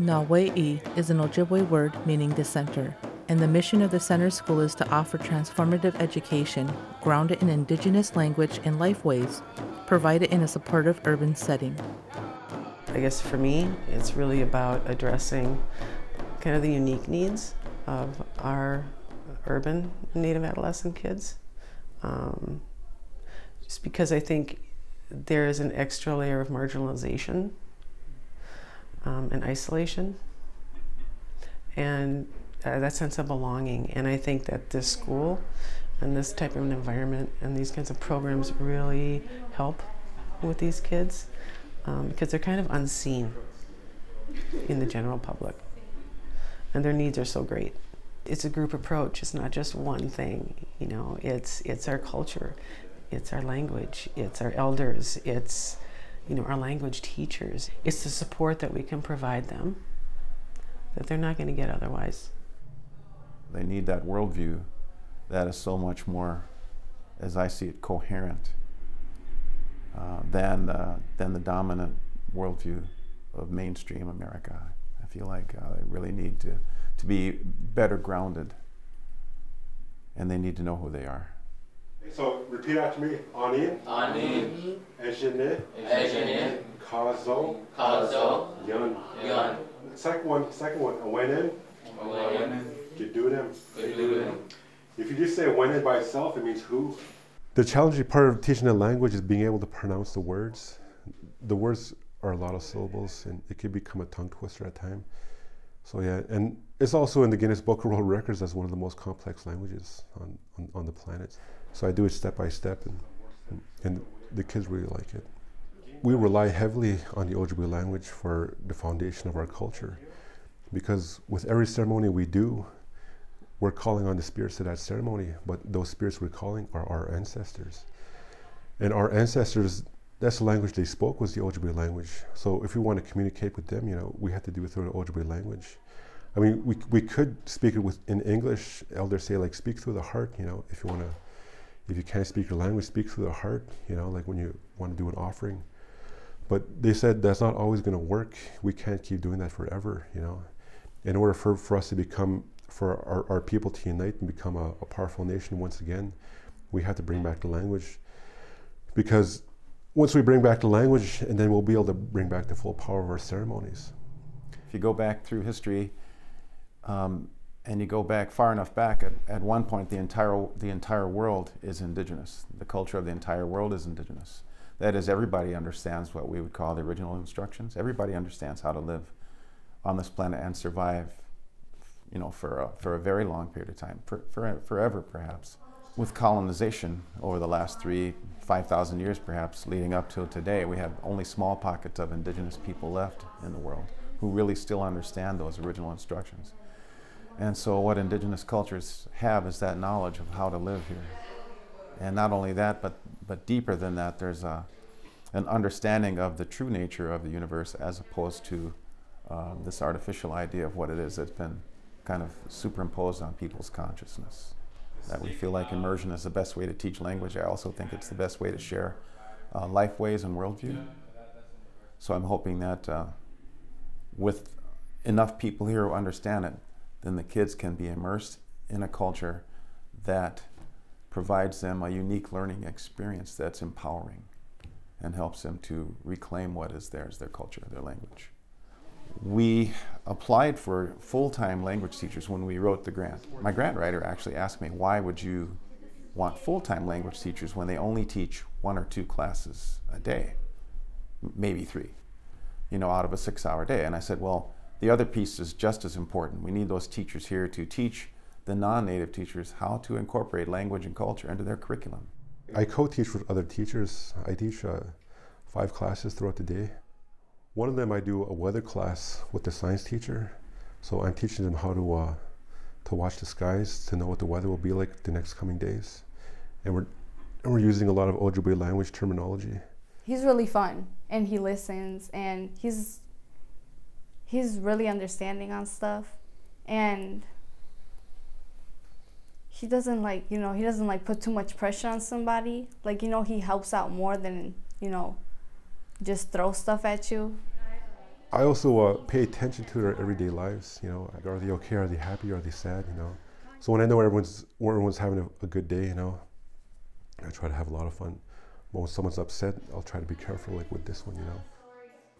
Nawayee is an Ojibwe word meaning dissenter, and the mission of the center school is to offer transformative education grounded in indigenous language and life ways, provided in a supportive urban setting. I guess for me, it's really about addressing kind of the unique needs of our urban Native adolescent kids. Um, just because I think there is an extra layer of marginalization um, and isolation and uh, that sense of belonging. And I think that this school and this type of an environment and these kinds of programs really help with these kids um, because they're kind of unseen in the general public and their needs are so great. It's a group approach. It's not just one thing. You know, it's it's our culture, it's our language, it's our elders, it's you know, our language teachers. It's the support that we can provide them that they're not going to get otherwise. They need that worldview that is so much more, as I see it, coherent uh, than, than the dominant worldview of mainstream America. I feel like uh, they really need to, to be better grounded and they need to know who they are. So repeat after me. Anin. Anin. Ejene. Ejene. Kazo. Kazo. Yun. Yun. Second one. Second one. Awenen. Awenen. Gedudim. Gedudim. If you just say awenen by itself, it means who. The challenging part of teaching a language is being able to pronounce the words. The words are a lot of syllables, and it can become a tongue twister at times. So yeah, and it's also in the Guinness Book of World Records as one of the most complex languages on, on, on the planet. So I do it step by step, and, and, and the kids really like it. We rely heavily on the Ojibwe language for the foundation of our culture, because with every ceremony we do, we're calling on the spirits of that ceremony, but those spirits we're calling are our ancestors. And our ancestors, that's the language they spoke was the Ojibwe language. So if we want to communicate with them, you know, we have to do it through the Ojibwe language. I mean, we, we could speak it with in English. Elders say like speak through the heart. You know, if you want to if you can't speak your language, speak through the heart, you know, like when you want to do an offering. But they said that's not always going to work. We can't keep doing that forever, you know. In order for, for us to become, for our, our people to unite and become a, a powerful nation once again, we have to bring back the language. Because once we bring back the language, and then we'll be able to bring back the full power of our ceremonies. If you go back through history, um, and you go back far enough back, at, at one point the entire, the entire world is indigenous. The culture of the entire world is indigenous. That is, everybody understands what we would call the original instructions. Everybody understands how to live on this planet and survive, you know, for a, for a very long period of time, for, for, forever perhaps. With colonization over the last three, 5,000 years perhaps, leading up to today, we have only small pockets of indigenous people left in the world who really still understand those original instructions. And so what indigenous cultures have is that knowledge of how to live here. And not only that, but, but deeper than that, there's a, an understanding of the true nature of the universe as opposed to um, this artificial idea of what it is that's been kind of superimposed on people's consciousness. That we feel like immersion is the best way to teach language. I also think it's the best way to share uh, life ways and worldview. So I'm hoping that uh, with enough people here who understand it, then the kids can be immersed in a culture that provides them a unique learning experience that's empowering and helps them to reclaim what is theirs, their culture, their language. We applied for full-time language teachers when we wrote the grant. My grant writer actually asked me, why would you want full-time language teachers when they only teach one or two classes a day, maybe three, you know, out of a six-hour day? And I said, well, the other piece is just as important. We need those teachers here to teach the non-native teachers how to incorporate language and culture into their curriculum. I co-teach with other teachers. I teach uh, five classes throughout the day. One of them I do a weather class with the science teacher. So I'm teaching them how to uh, to watch the skies, to know what the weather will be like the next coming days. And we're, and we're using a lot of Ojibwe language terminology. He's really fun and he listens and he's he's really understanding on stuff and he doesn't like you know he doesn't like put too much pressure on somebody like you know he helps out more than you know just throw stuff at you I also uh, pay attention to their everyday lives. You know, are they okay? Are they happy? Are they sad? You know. So when I know everyone's everyone's having a, a good day, you know, I try to have a lot of fun. But when someone's upset, I'll try to be careful, like with this one, you know.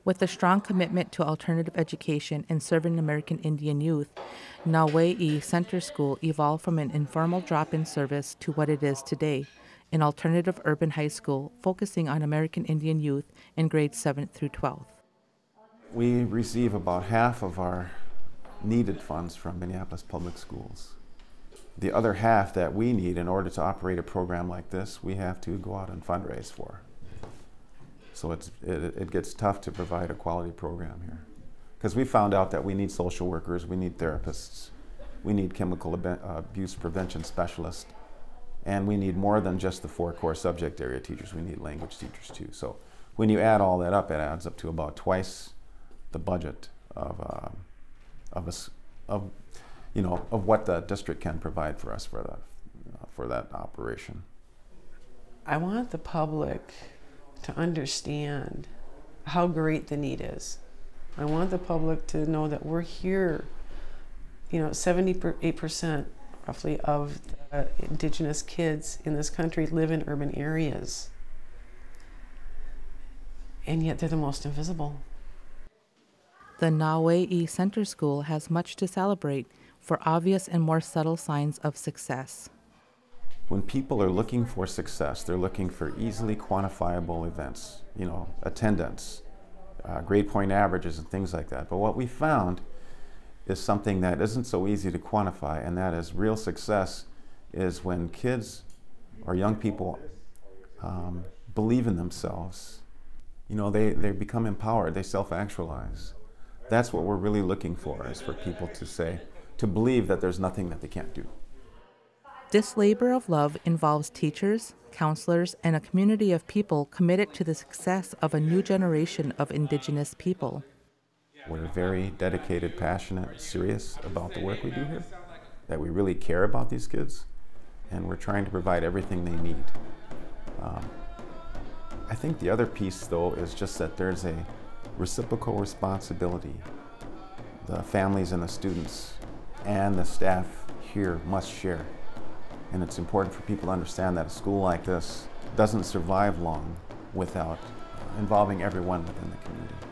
With a strong commitment to alternative education and serving American Indian youth, Nawayee Center School evolved from an informal drop in service to what it is today an alternative urban high school focusing on American Indian youth in grades 7th through 12th. We receive about half of our needed funds from Minneapolis Public Schools. The other half that we need in order to operate a program like this, we have to go out and fundraise for. So it's, it, it gets tough to provide a quality program here. Because we found out that we need social workers, we need therapists, we need chemical ab abuse prevention specialists, and we need more than just the four core subject area teachers, we need language teachers too. So when you add all that up, it adds up to about twice the budget of, uh, of, a, of, you know, of what the district can provide for us for that, uh, for that operation. I want the public to understand how great the need is. I want the public to know that we're here. You know, 78% roughly of indigenous kids in this country live in urban areas. And yet they're the most invisible. The Nawayee Center School has much to celebrate for obvious and more subtle signs of success. When people are looking for success, they're looking for easily quantifiable events, you know, attendance, uh, grade point averages, and things like that. But what we found is something that isn't so easy to quantify, and that is real success is when kids or young people um, believe in themselves. You know, they, they become empowered, they self actualize. That's what we're really looking for, is for people to say, to believe that there's nothing that they can't do. This labor of love involves teachers, counselors, and a community of people committed to the success of a new generation of Indigenous people. We're very dedicated, passionate, serious about the work we do here, that we really care about these kids, and we're trying to provide everything they need. Um, I think the other piece, though, is just that there's a reciprocal responsibility. The families and the students and the staff here must share. And it's important for people to understand that a school like this doesn't survive long without involving everyone within the community.